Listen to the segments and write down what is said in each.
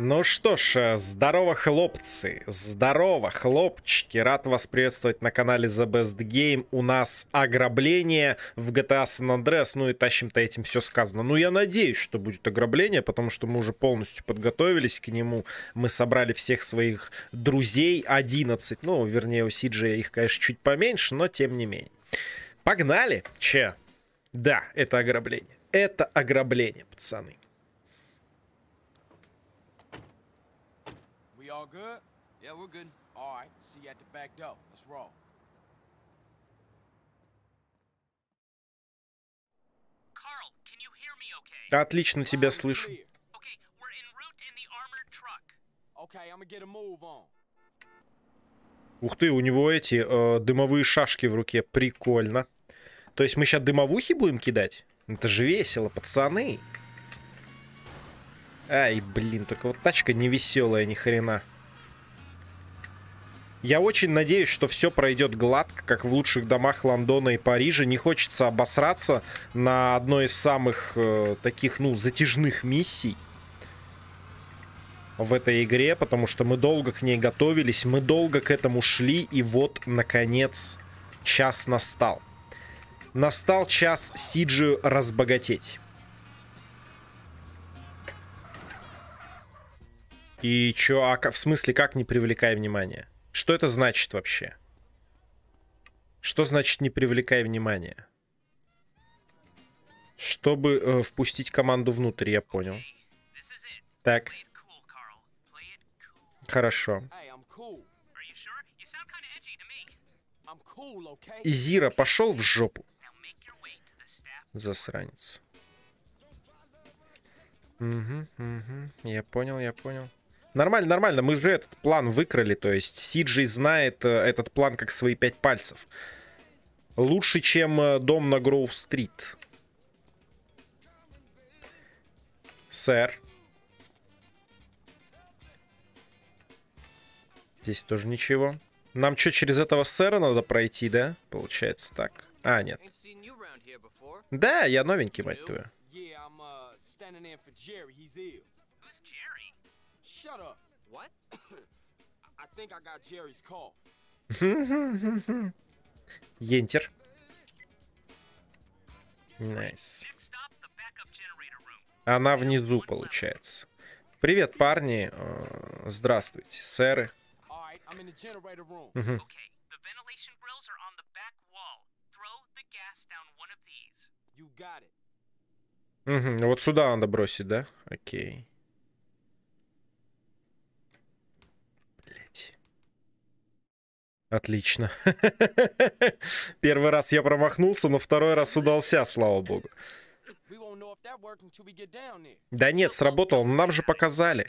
Ну что ж, э, здорово, хлопцы, здорово, хлопчики, рад вас приветствовать на канале The Best Game. У нас ограбление в GTA San Andreas, ну и тащим-то этим все сказано. Ну я надеюсь, что будет ограбление, потому что мы уже полностью подготовились к нему. Мы собрали всех своих друзей, 11, ну вернее у Сиджи их, конечно, чуть поменьше, но тем не менее. Погнали, че? Да, это ограбление. Это ограбление, пацаны. We all good? Yeah, we're good. All right, see you at the back door. Let's roll. Carl, can you hear me okay? Отлично тебя слышу. clear. Okay, we're en route in the armored truck. Okay, I'm gonna get a move on. Ух ты, у него эти э, дымовые шашки в руке. Прикольно. То есть мы сейчас дымовухи будем кидать? Это же весело, пацаны. Ай, блин, только вот тачка не веселая ни хрена. Я очень надеюсь, что все пройдет гладко, как в лучших домах Лондона и Парижа. Не хочется обосраться на одной из самых э, таких, ну, затяжных миссий в этой игре, потому что мы долго к ней готовились, мы долго к этому шли, и вот, наконец, час настал. Настал час Сиджи разбогатеть. И чё, а в смысле, как не привлекай внимания? Что это значит вообще? Что значит не привлекай внимания? Чтобы э, впустить команду внутрь, я понял. Так, хорошо. Зира, пошел в жопу, засранец. Угу, угу. Я понял, я понял. Нормально, нормально. Мы же этот план выкрали. То есть Сиджей знает э, этот план как свои пять пальцев. Лучше, чем э, дом на Гроув-стрит. Сэр. Здесь тоже ничего. Нам что, через этого сэра надо пройти, да? Получается так. А, нет. Да, я новенький, мать твою. Shut up. What? I think I got Jerry's call. Enter. Nice. Она внизу, получается. Привет, парни. Э, Здравствуйте, сэры. Right, I'm in the generator room. Мгм. Okay, the ventilation grills are on the back wall. Throw the gas down one of these. You got it. Мгм, Вот сюда надо бросить, да? Окей. Блять. Отлично. Первый раз я промахнулся, но второй раз удался, слава богу. Да нет, сработал, но нам же показали.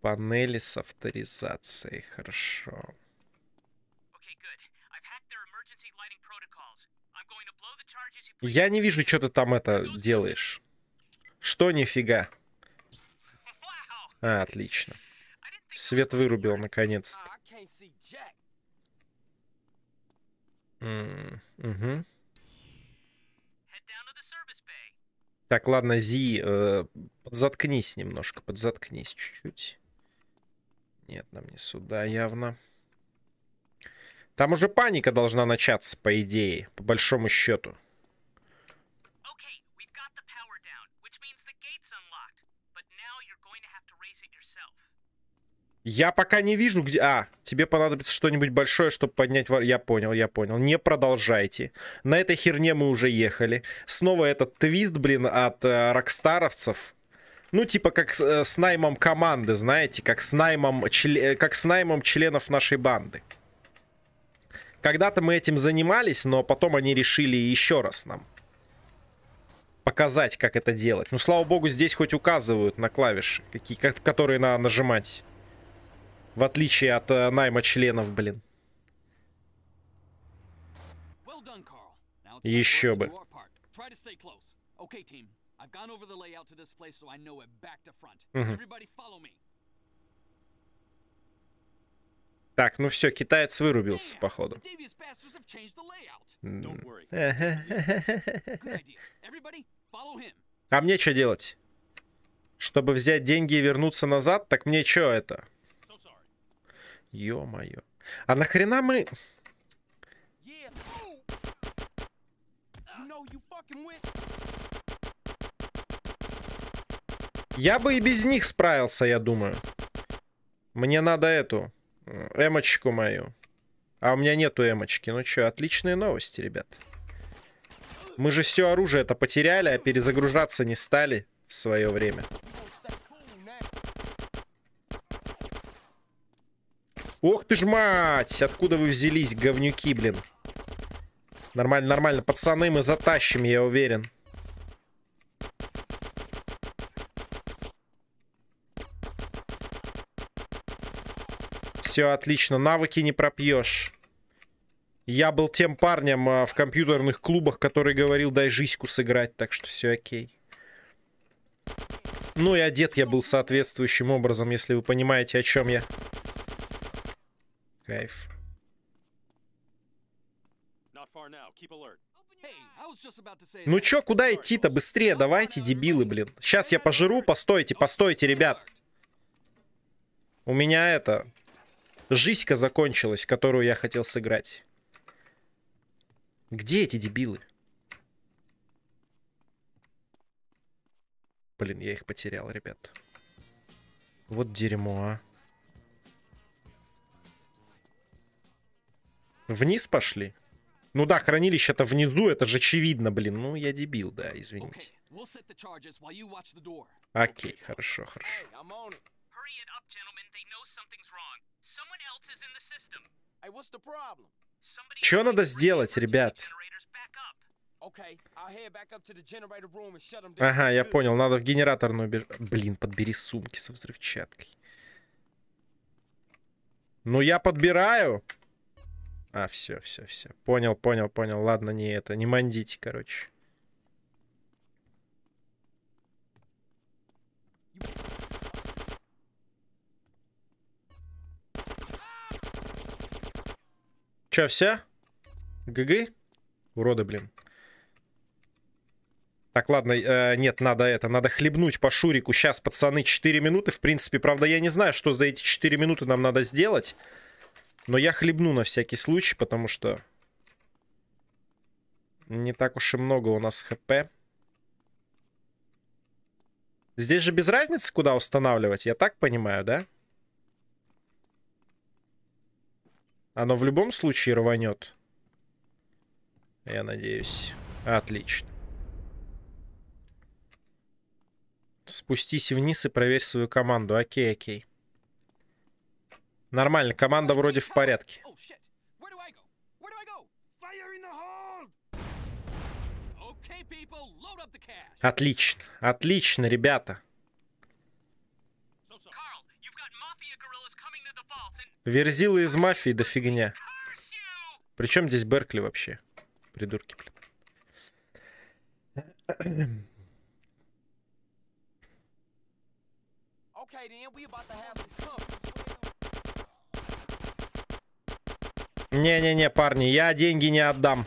Панели с авторизацией, хорошо. Я не вижу, что ты там это делаешь. Что нифига? А, отлично. Свет вырубил наконец-то. Bay. Так, ладно, Зи, э, подзаткнись немножко, подзаткнись чуть-чуть. Нет, нам не сюда явно. Там уже паника должна начаться, по идее, по большому счету. Я пока не вижу, где... А, тебе понадобится что-нибудь большое, чтобы поднять... вор- Я понял, я понял. Не продолжайте. На этой херне мы уже ехали. Снова этот твист, блин, от э, рокстаровцев. Ну, типа как э, с наймом команды, знаете, как с наймом, чле- э, как с наймом членов нашей банды. Когда-то мы этим занимались, но потом они решили еще раз нам показать, как это делать. Ну, слава богу, здесь хоть указывают на клавиши, какие, ко- которые надо нажимать. В отличие от э, найма членов, блин. Еще бы. me. Так, ну все, китаец вырубился, походу. А мне что делать? Чтобы взять деньги и вернуться назад? Так мне что это? Ё-моё. А нахрена мы... Я бы и без них справился, я думаю. Мне надо эту... Эмочку мою. А у меня нету эмочки. Ну что, отличные новости, ребят. Мы же все оружие это потеряли, а перезагружаться не стали в свое время. Ох ты ж мать! Откуда вы взялись, говнюки, блин? Нормально, нормально. Пацаны, мы затащим, я уверен. Все отлично, навыки не пропьешь. Я был тем парнем а, в компьютерных клубах, который говорил, дай жизньку сыграть, так что все окей. Ну и одет я был соответствующим образом, если вы понимаете, о чем я. Кайф. Not far now. Keep alert. Hey, I was just about to say Ну чё, куда идти-то? Быстрее, давайте, дебилы, блин. Сейчас я пожру, постойте, постойте, ребят. У меня это... Жизнька закончилась, которую я хотел сыграть. Где эти дебилы? Блин, я их потерял, ребят. Вот дерьмо, а. Вниз пошли? Ну да, хранилище-то внизу, это же очевидно, блин. Ну, я дебил, да, извините. Окей, хорошо, хорошо. Tried надо сделать, ребят? Ага, я понял, надо в генераторную бежать. Блин, подбери сумки со взрывчаткой. Ну, я подбираю. А, все, все, все. Понял, понял, понял. Ладно, не это, не мандите, короче. Чё, все? ГГ? Уроды, блин. Так, ладно, э, нет, надо это, надо хлебнуть по Шурику. Сейчас, пацаны, 4 минуты, в принципе. Правда, я не знаю, что за эти 4 минуты нам надо сделать. Но я хлебну на всякий случай, потому что... Не так уж и много у нас хп. Здесь же без разницы, куда устанавливать, я так понимаю, да? Оно в любом случае рванет. Я надеюсь. Отлично. Спустись вниз и проверь свою команду. Окей, окей. Нормально, команда вроде в порядке. Oh. Отлично, отлично, ребята. Верзилы из мафии до фигня. Причем здесь Беркли вообще? Придурки, блин. Okay, then we about to have some company. Не-не-не, парни, я деньги не отдам.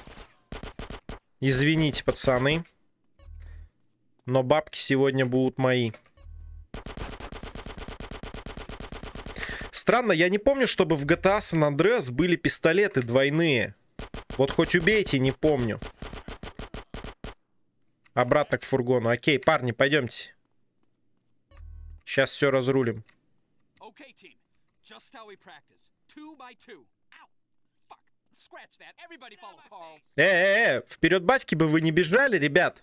Извините, пацаны. Но бабки сегодня будут мои. Странно, я не помню, чтобы в GTA San Andreas были пистолеты двойные. Вот хоть убейте, не помню. Обратно к фургону. Окей, парни, пойдемте. Сейчас все разрулим. Okay, team. Just how we practice. Two by two. Э-э-э, вперед батьки бы вы не бежали, ребят.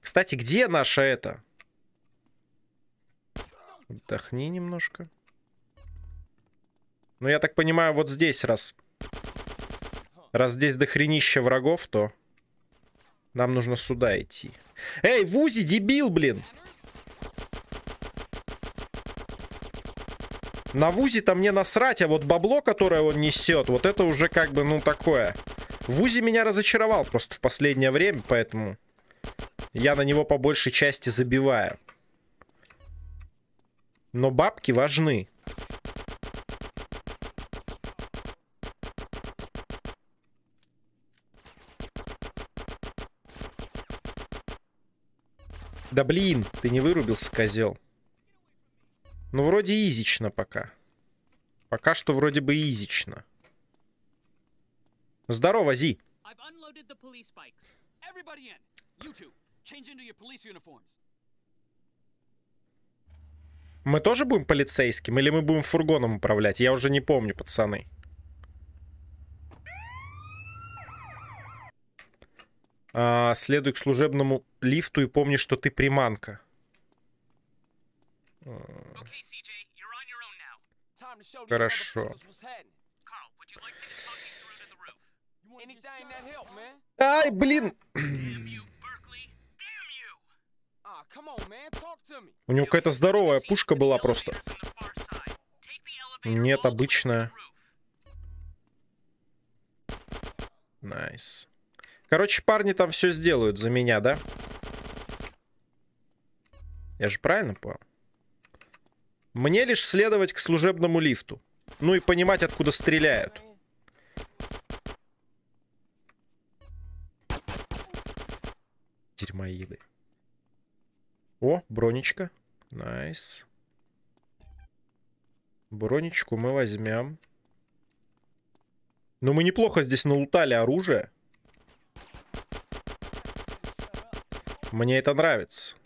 Кстати, где наша это? Отдохни немножко. Ну, я так понимаю, вот здесь, раз... Раз здесь дохренища врагов, то... Нам нужно сюда идти. Эй, Вузи, дебил, блин! На Вузи-то мне насрать, а вот бабло, которое он несет, вот это уже как бы, ну, такое. Вузи меня разочаровал просто в последнее время, поэтому я на него по большей части забиваю. Но бабки важны. Да блин, ты не вырубился, козел. Ну, вроде изично пока. Пока что вроде бы изично. Здорово, Зи. Мы тоже будем полицейским или мы будем фургоном управлять? Я уже не помню, пацаны. А, следуй к служебному лифту и помни, что ты приманка. Хорошо. Ай, блин! Ah. У него какая-то здоровая пушка была просто. Нет, обычная. Nice. Короче, парни там все сделают за меня, да? Я же правильно понял? Мне лишь следовать к служебному лифту. Ну и понимать, откуда стреляют. Дерьмоиды. О, бронечка. Nice. Бронечку мы возьмем. Ну, мы неплохо здесь налутали оружие. Мне это нравится.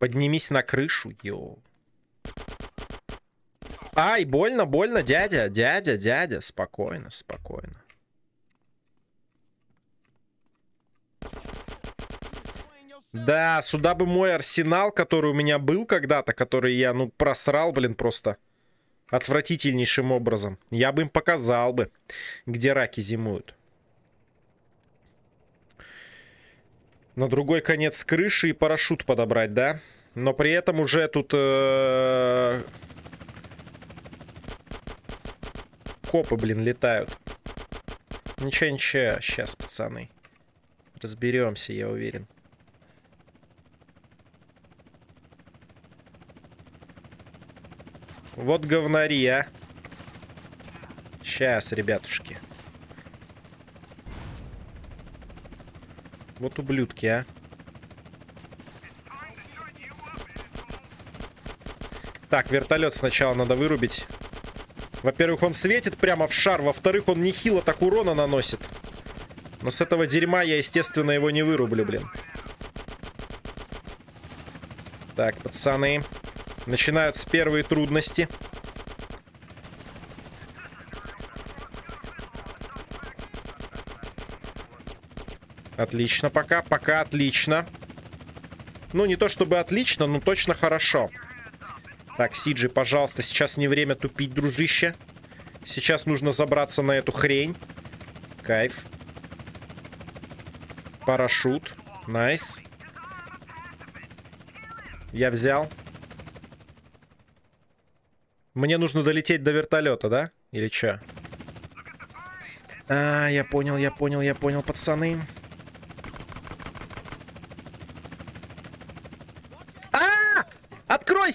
Поднимись на крышу, йоу. Ай, больно, больно, дядя, дядя, дядя. Спокойно, спокойно. Да, сюда бы мой арсенал, который у меня был когда-то, который я, ну, просрал, блин, просто отвратительнейшим образом. Я бы им показал бы, где раки зимуют. На другой конец крыши и парашют подобрать, да? Но при этом уже тут... э, Копы, блин, летают. Ничего, ничего, сейчас, пацаны. Разберемся, я уверен. Вот говнари, а. Сейчас, ребятушки. Вот ублюдки, а. Так, вертолет сначала надо вырубить. Во-первых, он светит прямо в шар. Во-вторых, он нехило так урона наносит. Но с этого дерьма я, естественно, его не вырублю, блин. Так, пацаны. Начинаются первые трудности. Отлично пока, пока отлично. Ну, не то чтобы отлично, но точно хорошо. Так, Сиджи, пожалуйста, сейчас не время тупить, дружище. Сейчас нужно забраться на эту хрень. Кайф. Парашют. Nice. Я взял. Мне нужно долететь до вертолета, да? Или что? А, я понял, я понял, я понял, пацаны. А!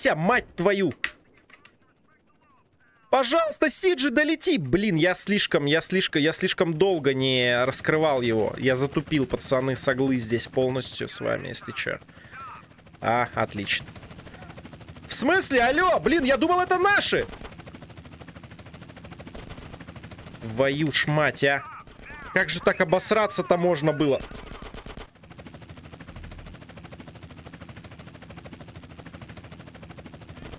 Откройся, мать твою! Пожалуйста, CJ, долети! Блин, я слишком, я слишком, я слишком долго не раскрывал его. Я затупил, пацаны, соглы здесь полностью с вами, если что. А, отлично. В смысле? Алло, блин, я думал, это наши! Твою ж мать, а! Как же так обосраться-то можно было?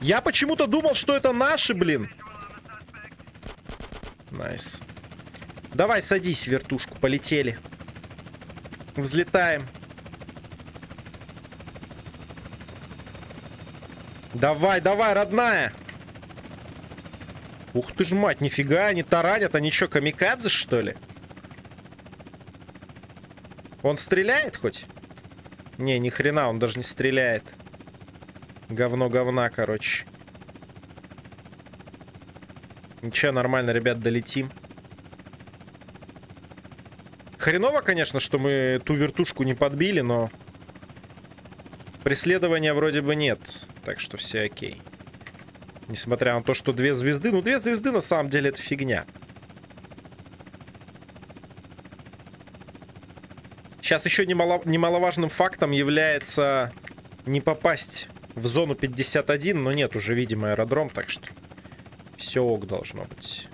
Я почему-то думал, что это наши, блин. Nice. Давай, садись в вертушку, полетели. Взлетаем. Давай, давай, родная. Ух ты ж мать, нифига, они таранят, они что, камикадзе, что ли? Он стреляет хоть? Не, ни хрена, он даже не стреляет. Говно говна, короче. Ничего, нормально, ребят, долетим. Хреново, конечно, что мы ту вертушку не подбили, но... Преследования вроде бы нет, так что все окей. Несмотря на то, что две звезды... Ну, две звезды на самом деле это фигня. Сейчас еще немало... немаловажным фактом является не попасть в зону 51, но нет, уже видимо аэродром, так что все ок должно быть.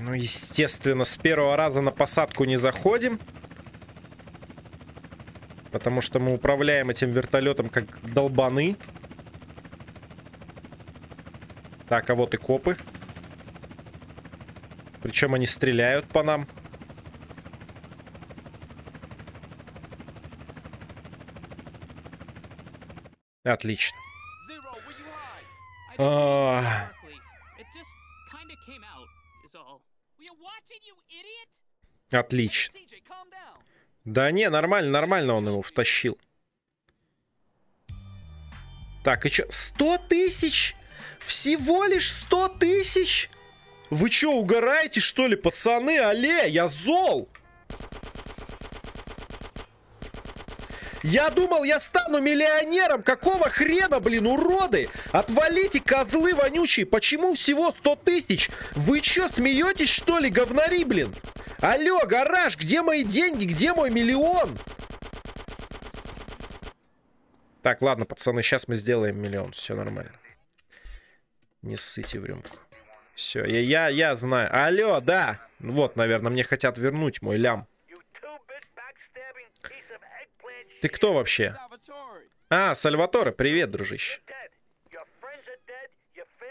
Ну, естественно, с первого раза на посадку не заходим. Потому что мы управляем этим вертолетом как долбаны. Так, а вот и копы. Причем они стреляют по нам. Отлично. Отлично. Да не, нормально, нормально он его втащил. Так, и чё? 100 тысяч? Всего лишь 100 тысяч? Вы чё, угораете, что ли, пацаны? Алле, я зол! Я думал, я стану миллионером. Какого хрена, блин, уроды? Отвалите, козлы вонючие. Почему всего 100 тысяч? Вы чё, смеетесь, что ли, говнари, блин? Алло, гараж, где мои деньги? Где мой миллион? Так, ладно, пацаны, сейчас мы сделаем миллион. Все нормально. Не ссыте в рюмку. Все, я, я, я знаю. Алло, да. Вот, наверное, мне хотят вернуть мой лям. Ты кто вообще? А, Сальваторе, привет, дружище.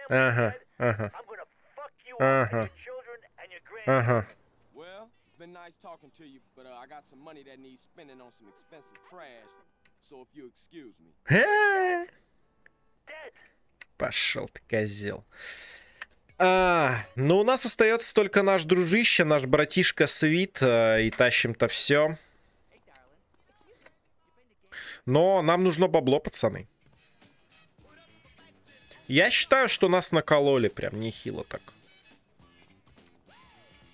Ага, ага, ага, ага. Well, it's been nice talking to you, but uh, I got some money that needs spending on some expensive trash. So if you excuse me. Пошел ты, козел. А, ну, у нас остается только наш дружище, наш братишка Свит, э, и тащим-то все. Но нам нужно бабло, пацаны. Я считаю, что нас накололи прям нехило так.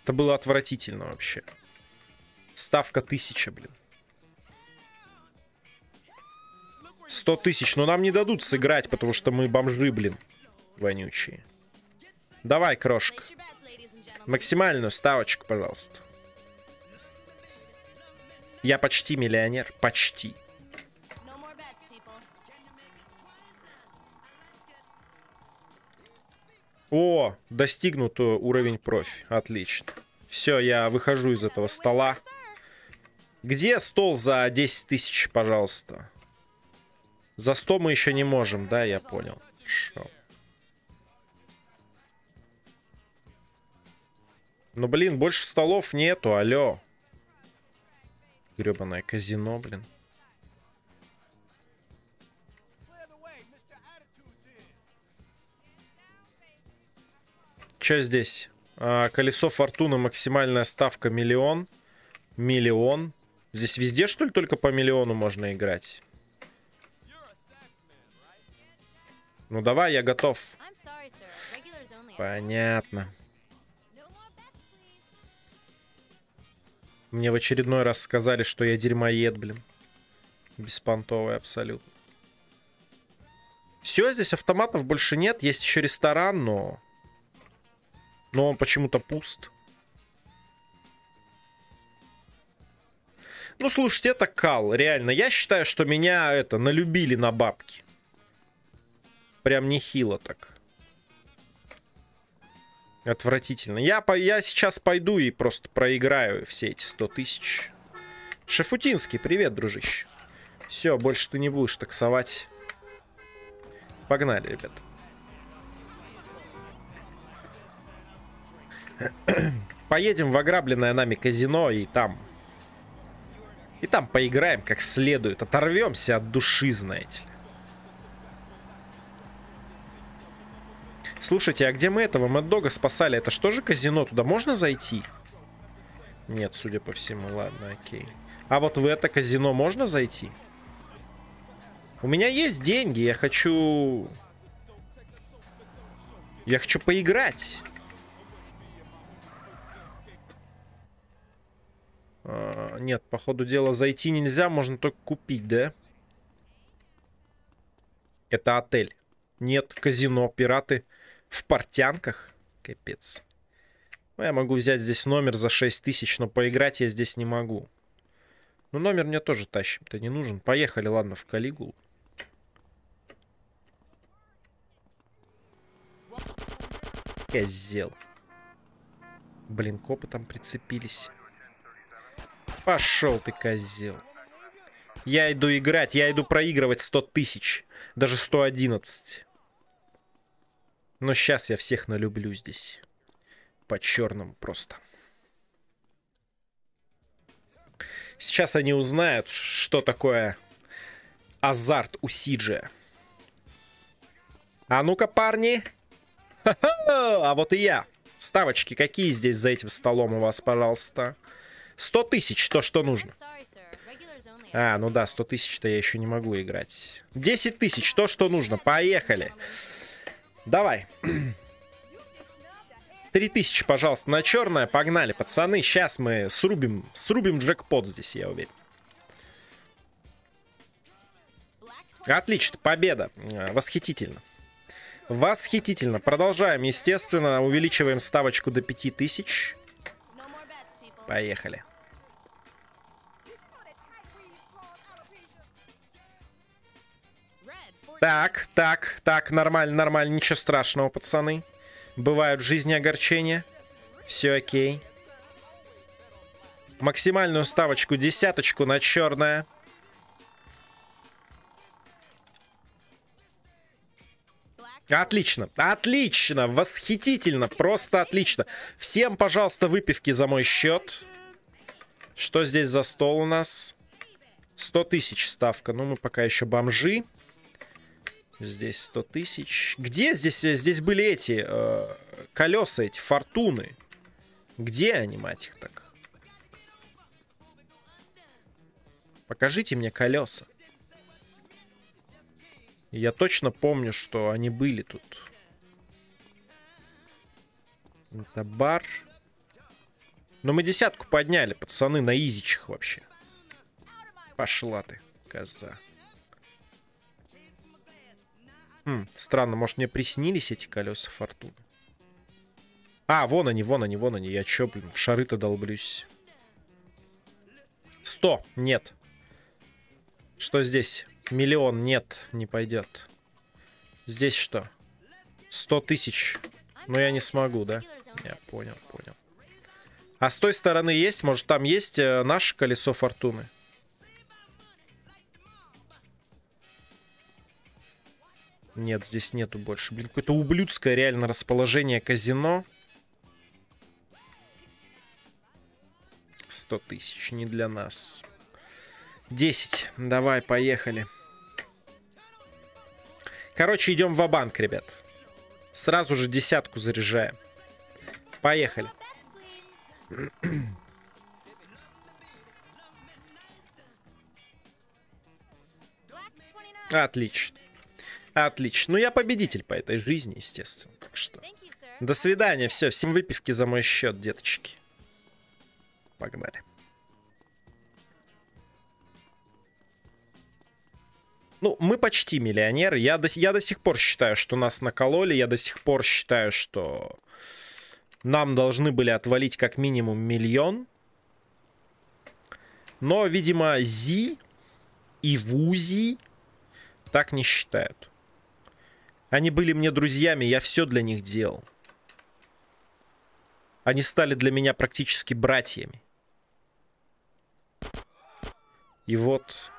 Это было отвратительно вообще. Ставка тысяча, блин. 100 тысяч, но нам не дадут сыграть, потому что мы бомжи, блин, вонючие. Давай, крошка. Максимальную ставочку, пожалуйста. Я почти миллионер. Почти. О, достигнут уровень профи. Отлично. Все, я выхожу из этого стола. Где стол за 10 тысяч, пожалуйста? За 100 мы еще не можем, да, я понял. Шо. Ну, блин, больше столов нету, алло. Гребаное казино, блин. Что здесь? А, колесо фортуны, максимальная ставка миллион. Миллион. Здесь везде, что ли, только по миллиону можно играть? Ну давай, я готов. Понятно. Мне в очередной раз сказали, что я дерьмоед, блин. Беспонтовый абсолютно. Все, здесь автоматов больше нет. Есть еще ресторан, но... Но он почему-то пуст. Ну, слушайте, это кал, реально. Я считаю, что меня это налюбили на бабки. Прям нехило так. Отвратительно. Я, по, я сейчас пойду и просто проиграю все эти 100 тысяч. Шефутинский, привет, дружище. Все, больше ты не будешь таксовать. Погнали, ребят. Поедем в ограбленное нами казино и там... И там поиграем как следует. Оторвемся от души, знаете Слушайте, а где мы этого Мэддога спасали? Это что же казино? Туда можно зайти? Нет, судя по всему. Ладно, окей. А вот в это казино можно зайти? У меня есть деньги, я хочу... Я хочу поиграть. А, нет, по ходу дела зайти нельзя, можно только купить, да? Это отель. Нет, казино, пираты в портянках. Капец. Ну, я могу взять здесь номер за 6 тысяч, но поиграть я здесь не могу. Ну, номер мне тоже тащим-то не нужен. Поехали, ладно, в Калигулу. Козел. Блин, копы там прицепились. Пошел ты, козел. Я иду играть, я иду проигрывать 100 тысяч. Даже 111. Но сейчас я всех налюблю здесь. По-черному просто. Сейчас они узнают, что такое азарт у Сиджия. А ну-ка, парни. А вот и я. Ставочки какие здесь за этим столом у вас, пожалуйста? 100 тысяч, то, что нужно. А, ну да, 100 тысяч-то я еще не могу играть. 10 тысяч, то, что нужно. Поехали. Давай. 3000, пожалуйста, на черное. Погнали, пацаны. Сейчас мы срубим, срубим джекпот здесь, я уверен. Отлично, победа. Восхитительно. Восхитительно. Продолжаем, естественно. Увеличиваем ставочку до 5000. Поехали. Так, так, так, нормально, нормально, ничего страшного, пацаны. Бывают в жизни огорчения. Все окей. Максимальную ставочку, десяточку на черное. Отлично, отлично, восхитительно, просто отлично. Всем, пожалуйста, выпивки за мой счет. Что здесь за стол у нас? 100 тысяч ставка. Ну, мы пока еще бомжи. Здесь 100 тысяч. Где здесь, здесь были эти э, колеса, эти фортуны? Где они, мать их так? Покажите мне колеса. Я точно помню, что они были тут. Это бар. Но мы десятку подняли, пацаны, на изичах вообще. Пошла ты, коза. Хм, странно, может мне приснились эти колеса фортуны? А, вон они, вон они, вон они. Я чё, блин, в шары-то долблюсь. Сто, нет. Что здесь? Миллион, нет, не пойдет. Здесь что? Сто тысяч. Но я не смогу, да? Я понял, понял. А с той стороны есть? Может, там есть э, наше колесо фортуны? Нет, здесь нету больше. Блин, какое-то ублюдское реально расположение казино. 100 тысяч, не для нас. 10. Давай, поехали. Короче, идем в банк ребят. Сразу же десятку заряжаем. Поехали. Отлично. Отлично. Ну, я победитель по этой жизни, естественно. Так что... До свидания. Все, всем выпивки за мой счет, деточки. Погнали. Ну, мы почти миллионеры. Я до, я до сих пор считаю, что нас накололи. Я до сих пор считаю, что нам должны были отвалить как минимум миллион. Но, видимо, Зи и Вузи так не считают. Они были мне друзьями, я все для них делал. Они стали для меня практически братьями. И вот...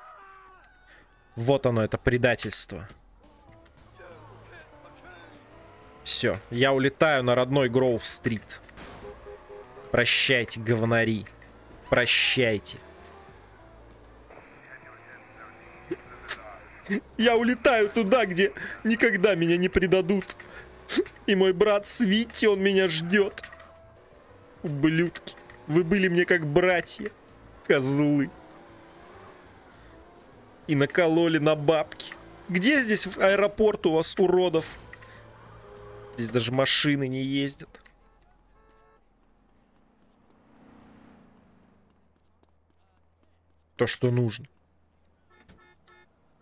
Вот оно, это предательство. Все, я улетаю на родной Гроув-стрит. Прощайте, говнари. Прощайте. Я улетаю туда, где никогда меня не предадут. И мой брат Свити, он меня ждет. Ублюдки, вы были мне как братья. Козлы. И накололи на бабки. Где здесь аэропорт у вас, уродов? Здесь даже машины не ездят. То, что нужно.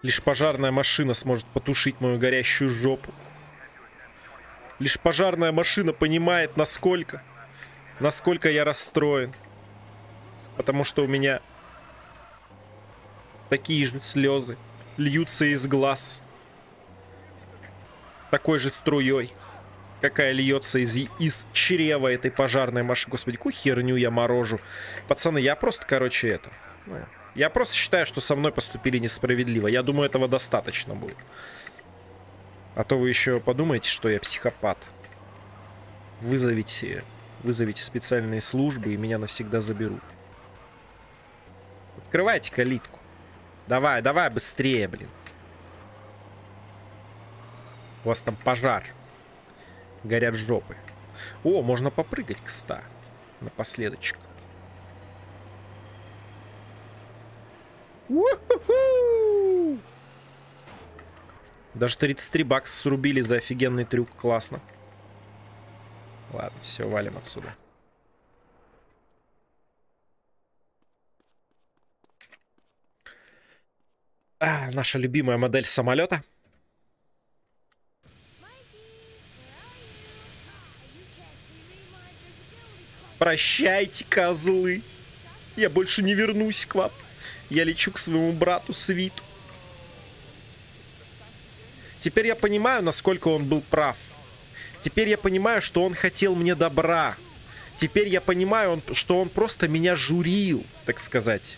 Лишь пожарная машина сможет потушить мою горящую жопу. Лишь пожарная машина понимает, насколько, насколько я расстроен. Потому что у меня такие же слезы льются из глаз. Такой же струей, какая льется из, из чрева этой пожарной машины. Господи, какую херню я морожу. Пацаны, я просто, короче, это... Ну, я просто считаю, что со мной поступили несправедливо. Я думаю, этого достаточно будет. А то вы еще подумаете, что я психопат. Вызовите, вызовите специальные службы и меня навсегда заберут. Открывайте калитку. Давай, давай, быстрее, блин. У вас там пожар. Горят жопы. О, можно попрыгать, кста. Напоследочек. Даже 33 бакса срубили за офигенный трюк. Классно. Ладно, все, валим отсюда. А, наша любимая модель самолета. Прощайте, козлы. Я больше не вернусь к вам. Я лечу к своему брату Свиту. Теперь я понимаю, насколько он был прав. Теперь я понимаю, что он хотел мне добра. Теперь я понимаю, что он просто меня журил, так сказать.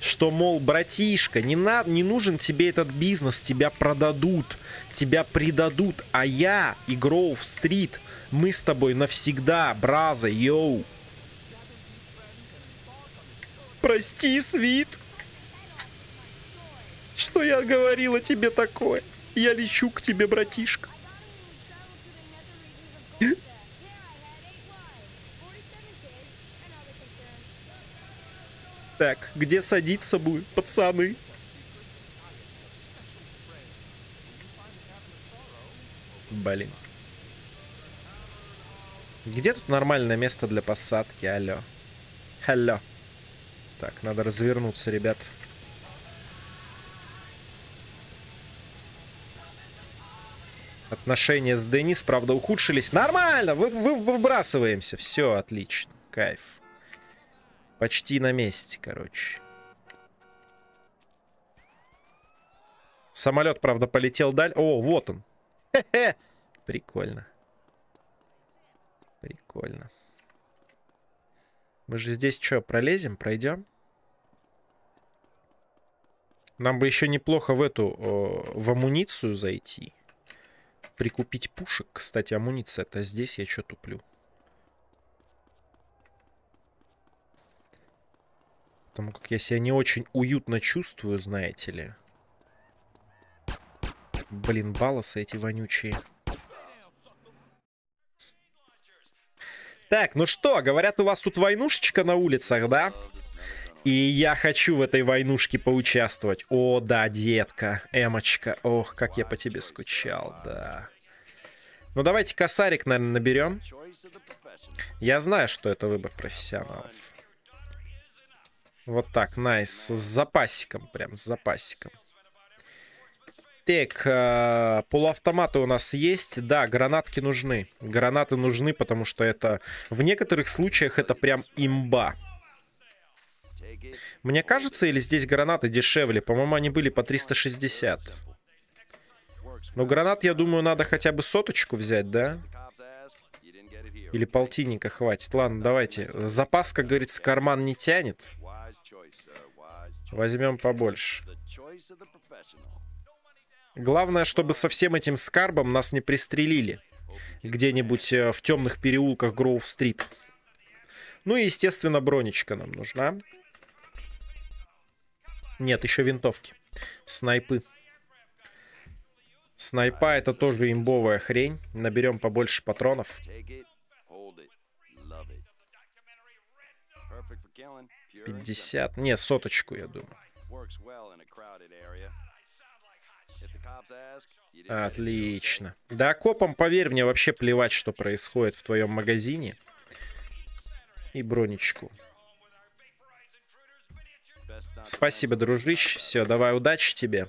Что, мол, братишка, не, на, не нужен тебе этот бизнес, тебя продадут, тебя предадут, а я и Гроув Стрит, мы с тобой навсегда, браза, йоу. Прости, Свит. Что я говорила тебе такое? Я лечу к тебе, братишка. Так, где садиться будет, пацаны? Блин. Где тут нормальное место для посадки? Алло. Алло. Так, надо развернуться, ребят. Отношения с Денис, правда, ухудшились. Нормально, вы, вы, выбрасываемся. Все, отлично. Кайф. Почти на месте, короче. Самолет, правда, полетел даль. О, вот он. Хе-хе. Прикольно. Прикольно. Мы же здесь что, пролезем, пройдем? Нам бы еще неплохо в эту, в амуницию зайти прикупить пушек. Кстати, амуниция это здесь, я что туплю? Потому как я себя не очень уютно чувствую, знаете ли. Блин, балласы эти вонючие. Так, ну что, говорят, у вас тут войнушечка на улицах, да? И я хочу в этой войнушке поучаствовать. О, да, детка, Эмочка. Ох, как я по тебе скучал, да. Ну, давайте косарик, наверное, наберем. Я знаю, что это выбор профессионалов. Вот так, найс. С запасиком, прям с запасиком. Так, э, полуавтоматы у нас есть. Да, гранатки нужны. Гранаты нужны, потому что это... В некоторых случаях это прям имба. Мне кажется, или здесь гранаты дешевле? По-моему, они были по 360. Но гранат, я думаю, надо хотя бы соточку взять, да? Или полтинника хватит. Ладно, давайте. Запас, как говорится, карман не тянет. Возьмем побольше. Главное, чтобы со всем этим скарбом нас не пристрелили. Где-нибудь э, в темных переулках Гроув-стрит. Ну и, естественно, бронечка нам нужна. Нет, еще винтовки. Снайпы. Снайпа это тоже имбовая хрень. Наберем побольше патронов. 50. Не, соточку, я думаю. Отлично. Да, копам, поверь мне, вообще плевать, что происходит в твоем магазине. И бронечку. Спасибо, дружище. Все, давай, удачи тебе.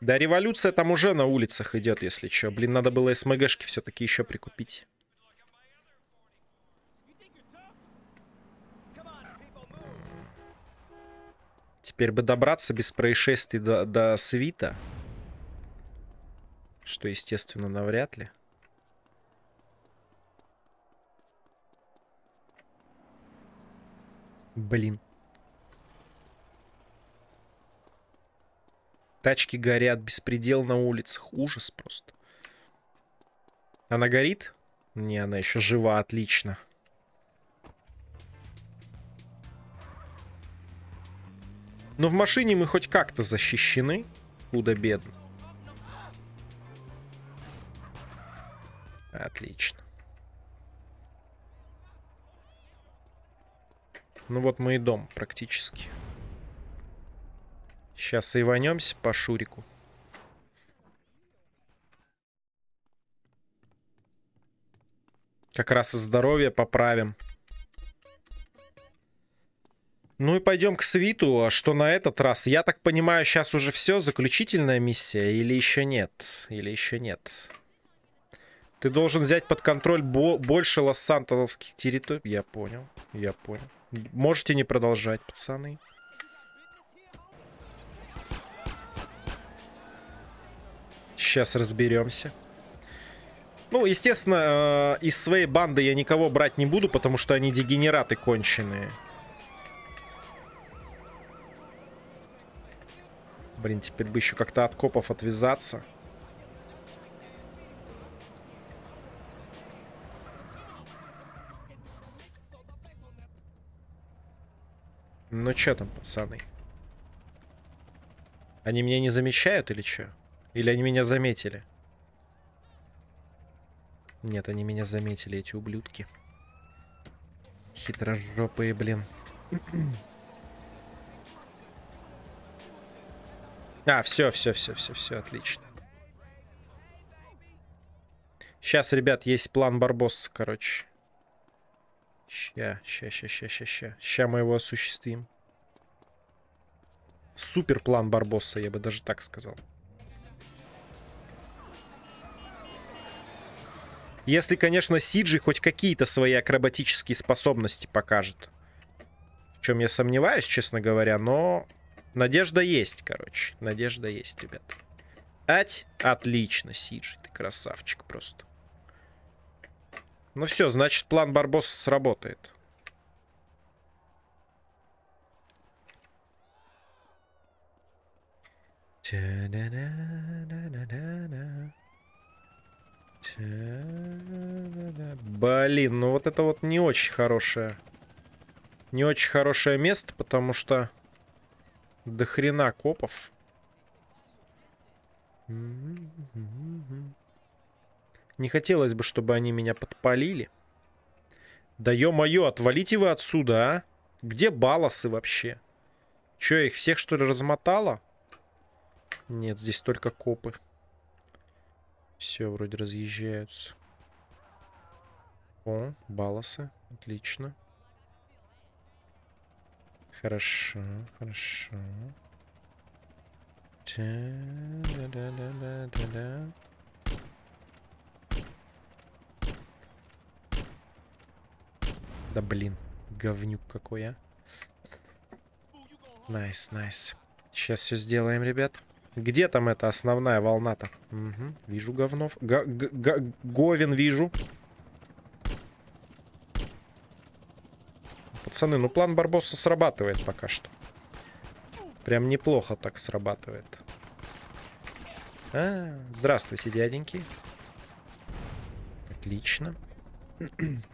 Да, революция там уже на улицах идет, если что. Блин, надо было СМГшки все-таки еще прикупить. Теперь бы добраться без происшествий до, до свита. Что, естественно, навряд ли. Блин. Тачки горят, беспредел на улицах. Ужас просто. Она горит? Не, она еще жива, отлично. Но в машине мы хоть как-то защищены. Худо-бедно. Отлично. Ну вот мы и дом практически. Сейчас и вонемся по Шурику. Как раз и здоровье поправим. Ну и пойдем к свиту. А что на этот раз? Я так понимаю, сейчас уже все, заключительная миссия или еще нет? Или еще нет? Ты должен взять под контроль бо больше лос-сантовских территорий. Я понял, я понял. Можете не продолжать, пацаны. Сейчас разберемся. Ну, естественно, э, из своей банды я никого брать не буду, потому что они дегенераты конченые. Блин, теперь бы еще как-то от копов отвязаться. Ну что там, пацаны? Они меня не замечают или что? Или они меня заметили? Нет, они меня заметили, эти ублюдки. Хитрожопые, блин. А, все, все, все, все, все, отлично. Сейчас, ребят, есть план Барбосса, короче. Ща, ща, ща, ща, ща, ща. Ща мы его осуществим. Супер план Барбосса, я бы даже так сказал. Если, конечно, Сиджи хоть какие-то свои акробатические способности покажет. В чем я сомневаюсь, честно говоря, но Надежда есть, короче. Надежда есть, ребят. Ать? Отлично, Сиджи. Ты красавчик просто. Ну все, значит, план Барбоса сработает. Блин, ну вот это вот не очень хорошее. Не очень хорошее место, потому что... До хрена копов. Не хотелось бы, чтобы они меня подпалили. Да ё-моё, отвалите вы отсюда, а? Где баласы вообще? Чё, их всех, что ли, размотало? Нет, здесь только копы. Все, вроде разъезжаются. О, баласы. Отлично. Хорошо, хорошо. Да-да-да-да-да. Да блин, говнюк какой, а. Nice, nice. Сейчас все сделаем, ребят. Где там эта основная волна-то? Угу, вижу говнов. Г -г -г Говен вижу. Пацаны, ну план Барбоса срабатывает пока что. Прям неплохо так срабатывает. А, здравствуйте, дяденьки. Отлично.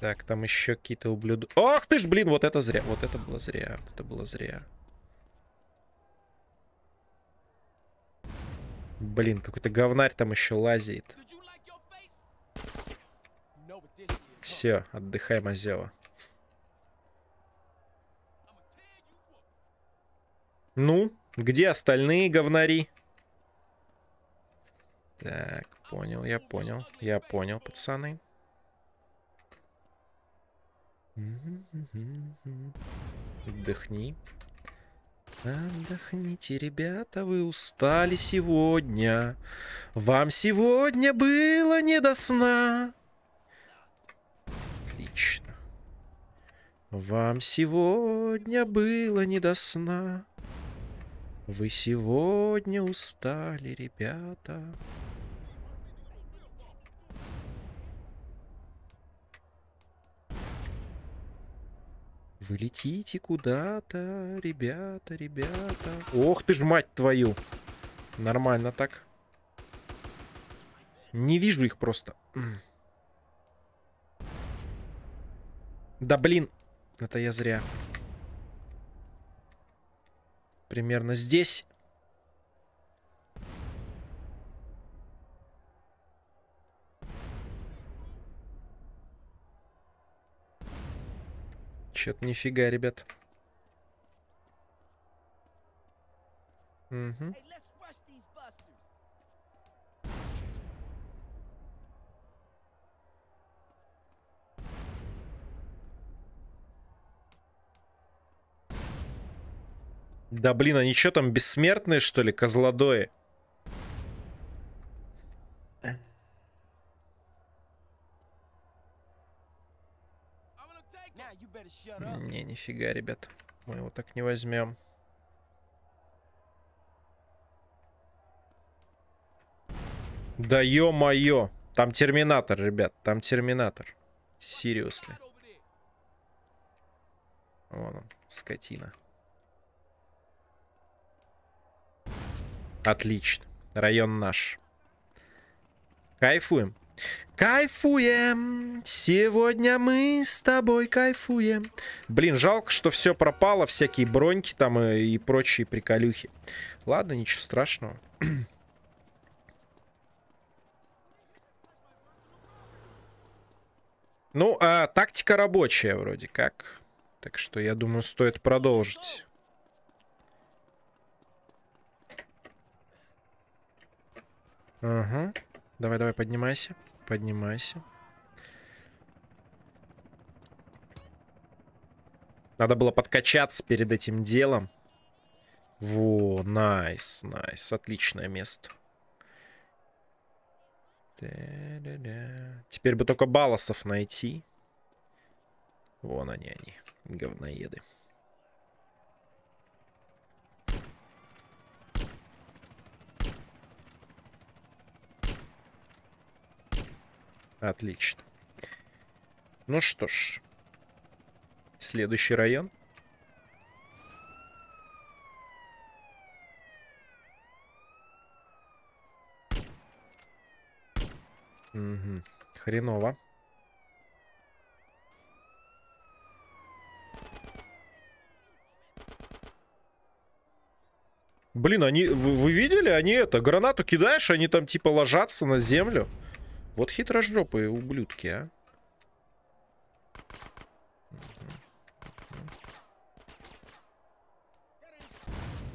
Так, там еще какие-то ублюдки. Ах ты ж, блин, вот это зря. Вот это было зря. Вот это было зря. Блин, какой-то говнарь там еще лазит. Все, отдыхай, Мазева. Ну, где остальные говнари? Так, понял, я понял. Я понял, пацаны. Отдохни. Отдохните, ребята, вы устали сегодня. Вам сегодня было не до сна. Отлично. Вам сегодня было не до сна. Вы сегодня устали, ребята. Вы летите куда-то, ребята, ребята. Ох ты ж, мать твою. Нормально так. Не вижу их просто. Да блин, это я зря. Примерно здесь. Чё-то нифига, ребят. Busters. Да блин, они что там, бессмертные, что ли, козлодои? Не, нифига, ребят. Мы его так не возьмем. Да ё-моё. Там терминатор, ребят. Там терминатор. Серьезно. Вон он, скотина. Отлично. Район наш. Кайфуем. Кайфуем. Сегодня мы с тобой кайфуем. Блин, жалко, что все пропало. Всякие броньки там и, и прочие приколюхи. Ладно, ничего страшного. Ну, а тактика рабочая вроде как. Так что, я думаю, стоит продолжить. Ага. Давай, давай, поднимайся. Поднимайся. Надо было подкачаться перед этим делом. Во, найс, найс. Отличное место. Теперь бы только балласов найти. Вон они, они, говноеды. Отлично. Ну что ж. Следующий район. Угу. Хреново. Блин, они, вы, вы видели, они это, гранату кидаешь, они там типа ложатся на землю. Вот хитрожопые ублюдки, а.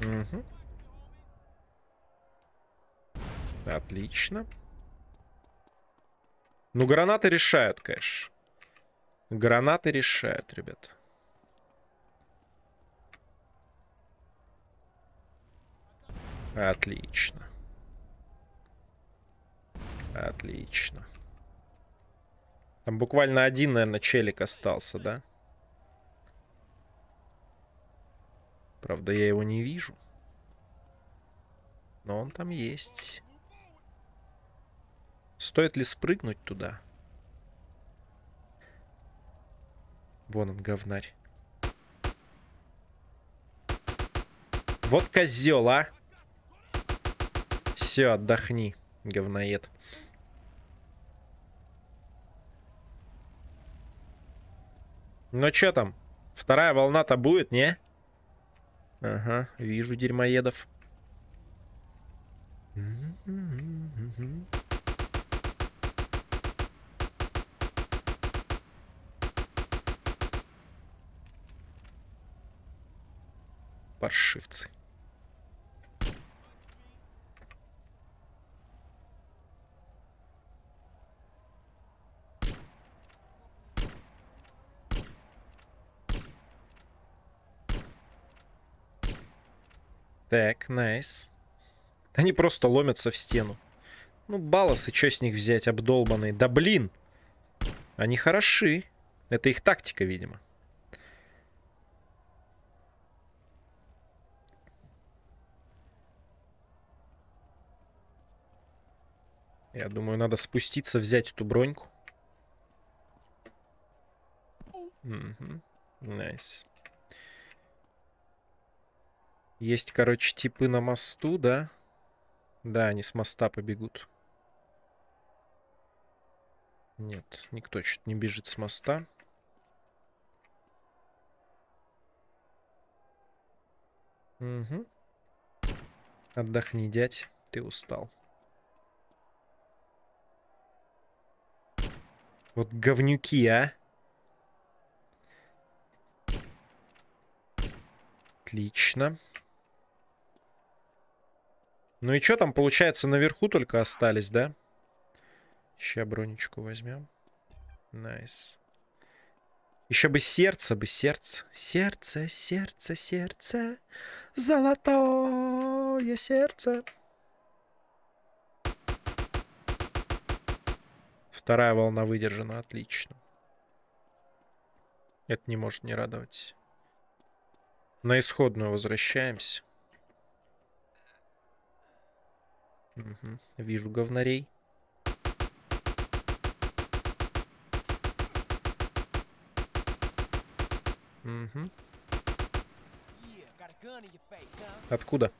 Мгм. Отлично. Ну, гранаты решают, конечно. Гранаты решают, ребят. Отлично. Отлично. Там буквально один, наверное, челик остался, да? Правда, я его не вижу. Но он там есть. Стоит ли спрыгнуть туда? Вон он, говнарь. Вот козел, а! Все, отдохни, говноед. Ну чё там? Вторая волна-то будет, не? Ага, вижу дерьмоедов. Паршивцы. Так, найс. Они просто ломятся в стену. Ну, баласы, что с них взять, обдолбанные? Да блин! Они хороши. Это их тактика, видимо. Я думаю, надо спуститься, взять эту броньку. Угу. Nice. Есть, короче, типы на мосту, да? Да, они с моста побегут. Нет, никто что-то не бежит с моста. Угу. Отдохни, дядь, ты устал. Вот говнюки, а? Отлично. Ну и что там, получается, наверху только остались, да? Сейчас бронечку возьмем. Nice. Еще бы сердце, бы сердце. Сердце, сердце, сердце. Золотое сердце. Вторая волна выдержана, отлично. Это не может не радовать. На исходную возвращаемся. Угу. Вижу говнарей. Угу. Откуда?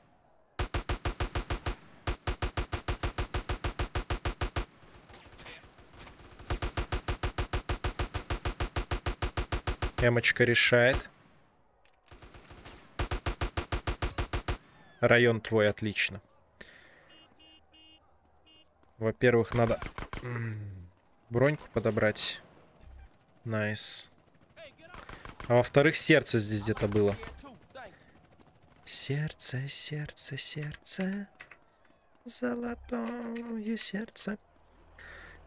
Эмочка решает. Район твой отлично. Во-первых, надо броньку подобрать. Nice. А во-вторых, сердце здесь где-то было. Сердце, сердце, сердце. Золотое сердце.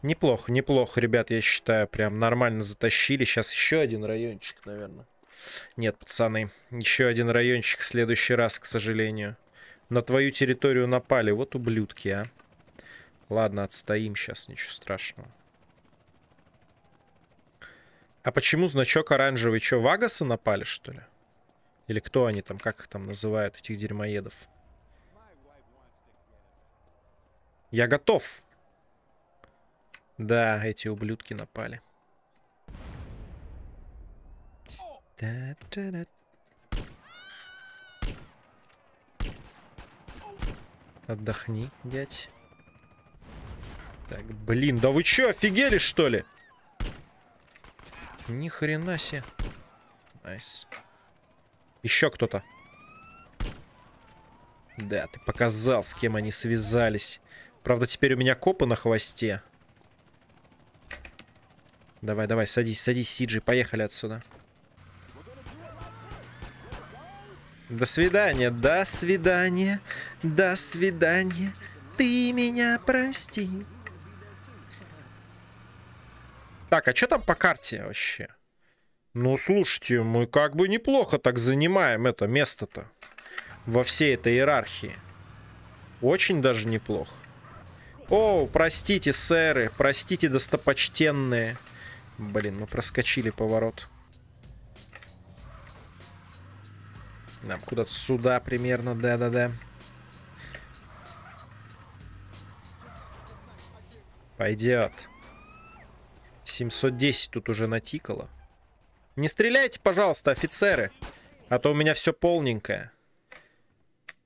Неплохо, неплохо, ребят, я считаю, прям нормально затащили. Сейчас еще один райончик, наверное. Нет, пацаны, еще один райончик в следующий раз, к сожалению. На твою территорию напали, вот ублюдки, а. Ладно, отстоим сейчас, ничего страшного. А почему значок оранжевый? Что, Вагасы напали, что ли? Или кто они там, как их там называют, этих дерьмоедов? Я готов. Да, эти ублюдки напали. Да -да -да. Отдохни, дядь. Так, блин, да вы чё, офигели, что ли? Ни хрена себе. Nice. Еще кто-то. Да, ты показал, с кем они связались. Правда, теперь у меня копы на хвосте. Давай, давай, садись, садись, Сиджи, поехали отсюда. До свидания, до свидания, до свидания. Ты меня прости. Так, а что там по карте вообще? Ну, слушайте, мы как бы неплохо так занимаем это место-то. Во всей этой иерархии. Очень даже неплохо. О, простите, сэры, простите, достопочтенные. Блин, мы проскочили поворот. Нам куда-то сюда примерно, да-да-да. Пойдет. 710 тут уже натикало. Не стреляйте, пожалуйста, офицеры. А то у меня все полненькое.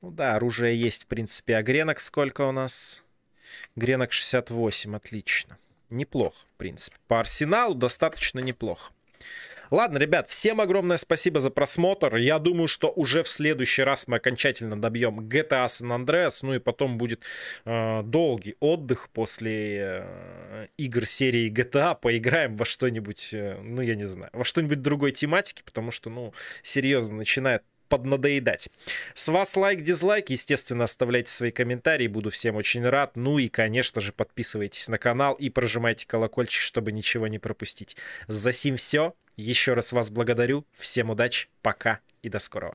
Ну да, оружие есть, в принципе. А гренок сколько у нас? Гренок 68, отлично. Неплохо, в принципе. По арсеналу достаточно неплохо. Ладно, ребят, всем огромное спасибо за просмотр. Я думаю, что уже в следующий раз мы окончательно добьем GTA San Andreas, ну и потом будет э, долгий отдых после э, игр серии GTA. Поиграем во что-нибудь, э, ну я не знаю, во что-нибудь другой тематики, потому что, ну, серьезно, начинает поднадоедать. С вас лайк, дизлайк. Естественно, оставляйте свои комментарии. Буду всем очень рад. Ну и, конечно же, подписывайтесь на канал и прожимайте колокольчик, чтобы ничего не пропустить. За сим все. Еще раз вас благодарю. Всем удачи, пока и до скорого.